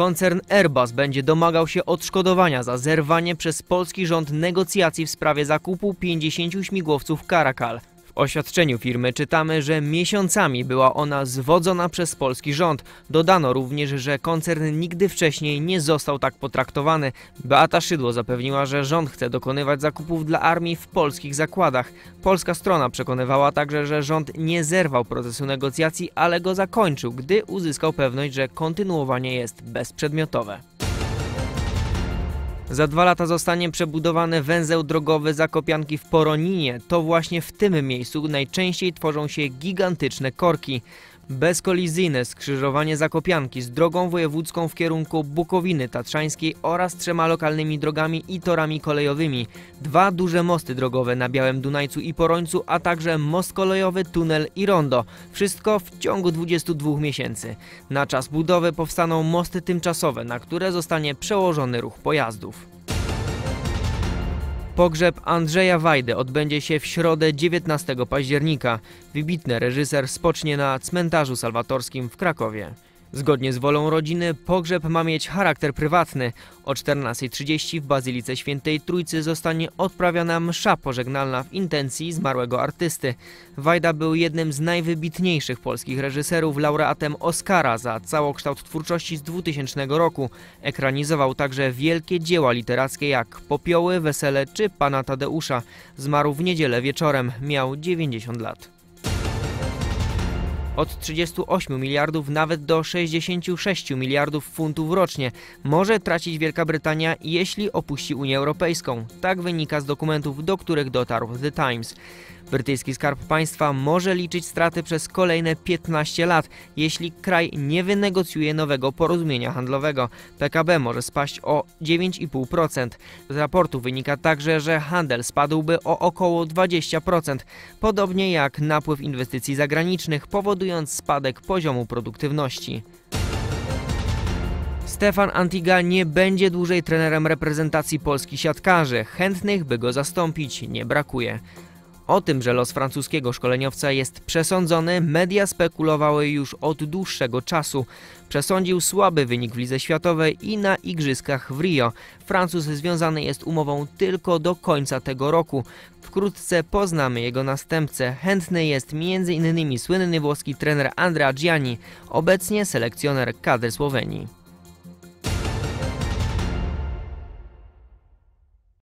Koncern Airbus będzie domagał się odszkodowania za zerwanie przez polski rząd negocjacji w sprawie zakupu 50 śmigłowców Caracal. Oświadczeniu firmy czytamy, że miesiącami była ona zwodzona przez polski rząd. Dodano również, że koncern nigdy wcześniej nie został tak potraktowany. Beata Szydło zapewniła, że rząd chce dokonywać zakupów dla armii w polskich zakładach. Polska strona przekonywała także, że rząd nie zerwał procesu negocjacji, ale go zakończył, gdy uzyskał pewność, że kontynuowanie jest bezprzedmiotowe. Za dwa lata zostanie przebudowany węzeł drogowy Zakopianki w Poroninie. To właśnie w tym miejscu najczęściej tworzą się gigantyczne korki. Bezkolizyjne skrzyżowanie Zakopianki z drogą wojewódzką w kierunku Bukowiny Tatrzańskiej oraz trzema lokalnymi drogami i torami kolejowymi. Dwa duże mosty drogowe na Białym Dunajcu i Porońcu, a także most kolejowy, tunel i rondo. Wszystko w ciągu 22 miesięcy. Na czas budowy powstaną mosty tymczasowe, na które zostanie przełożony ruch pojazdów. Pogrzeb Andrzeja Wajdy odbędzie się w środę 19 października. Wybitny reżyser spocznie na cmentarzu salwatorskim w Krakowie. Zgodnie z wolą rodziny pogrzeb ma mieć charakter prywatny. O 14.30 w Bazylice Świętej Trójcy zostanie odprawiona msza pożegnalna w intencji zmarłego artysty. Wajda był jednym z najwybitniejszych polskich reżyserów, laureatem Oscara za całokształt twórczości z 2000 roku. Ekranizował także wielkie dzieła literackie jak Popioły, Wesele czy Pana Tadeusza. Zmarł w niedzielę wieczorem, miał 90 lat. Od 38 miliardów nawet do 66 miliardów funtów rocznie może tracić Wielka Brytania, jeśli opuści Unię Europejską. Tak wynika z dokumentów, do których dotarł The Times. Brytyjski Skarb Państwa może liczyć straty przez kolejne 15 lat, jeśli kraj nie wynegocjuje nowego porozumienia handlowego. PKB może spaść o 9,5%. Z raportu wynika także, że handel spadłby o około 20%, podobnie jak napływ inwestycji zagranicznych, powodując spadek poziomu produktywności. Stefan Antiga nie będzie dłużej trenerem reprezentacji polskich siatkarzy. Chętnych, by go zastąpić, nie brakuje. O tym, że los francuskiego szkoleniowca jest przesądzony, media spekulowały już od dłuższego czasu. Przesądził słaby wynik w lidze światowej i na igrzyskach w Rio. Francuz związany jest umową tylko do końca tego roku. Wkrótce poznamy jego następcę. Chętny jest m.in. słynny włoski trener Andrea Gianni, obecnie selekcjoner kadry Słowenii.